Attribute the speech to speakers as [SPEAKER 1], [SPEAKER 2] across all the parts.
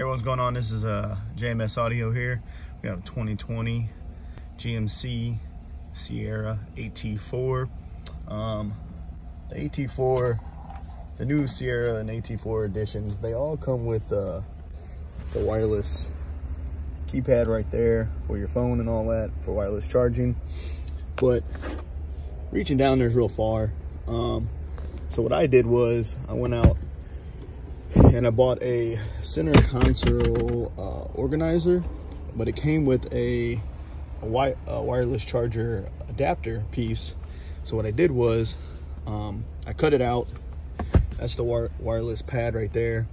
[SPEAKER 1] Hey, what's going on? This is uh, JMS Audio here. We have a 2020 GMC Sierra AT4. Um, the AT4, the new Sierra and AT4 editions, they all come with uh, the wireless keypad right there for your phone and all that for wireless charging. But reaching down there is real far. Um, so what I did was I went out and I bought a center console uh, organizer, but it came with a, a, wi a, wireless charger adapter piece. So what I did was um, I cut it out. That's the wire wireless pad right there.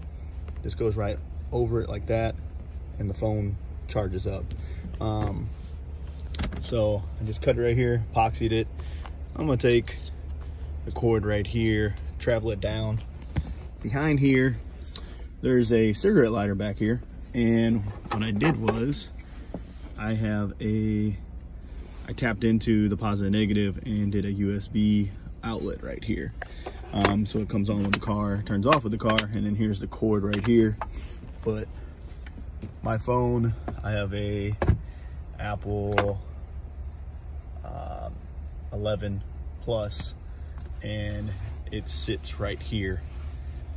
[SPEAKER 1] This goes right over it like that, and the phone charges up. Um, so I just cut it right here, epoxied it. I'm gonna take the cord right here, travel it down. Behind here, there's a cigarette lighter back here. And what I did was I have a, I tapped into the positive negative and and did a USB outlet right here. Um, so it comes on with the car, turns off with the car, and then here's the cord right here. But my phone, I have a Apple uh, 11 Plus, and it sits right here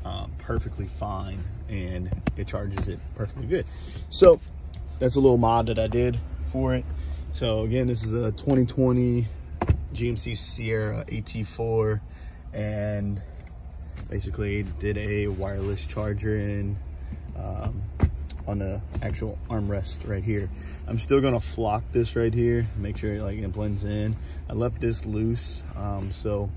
[SPEAKER 1] um, perfectly fine and it charges it perfectly good. So that's a little mod that I did for it. So again, this is a 2020 GMC Sierra AT4 and basically did a wireless charger in um, on the actual armrest right here. I'm still gonna flock this right here, make sure it, like it blends in. I left this loose, um, so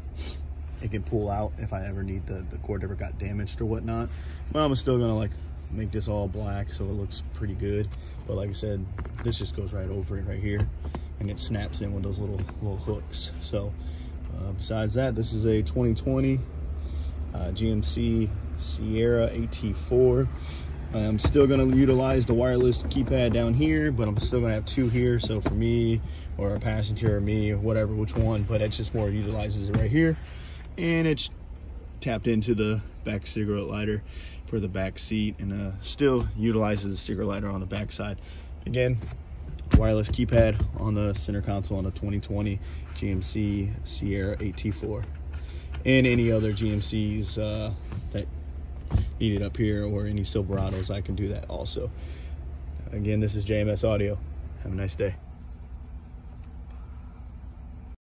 [SPEAKER 1] it can pull out if I ever need the, the cord ever got damaged or whatnot. Well, I'm still gonna like make this all black so it looks pretty good. But like I said, this just goes right over it right here and it snaps in with those little little hooks. So uh, besides that, this is a 2020 uh, GMC Sierra AT4. I'm still gonna utilize the wireless keypad down here, but I'm still gonna have two here. So for me or a passenger or me whatever, which one, but it just more utilizes it right here and it's tapped into the back cigarette lighter for the back seat and uh, still utilizes the cigarette lighter on the back side. Again, wireless keypad on the center console on the 2020 GMC Sierra AT4 and any other GMCs uh, that need it up here or any Silverados, I can do that also. Again, this is JMS Audio. Have a nice day.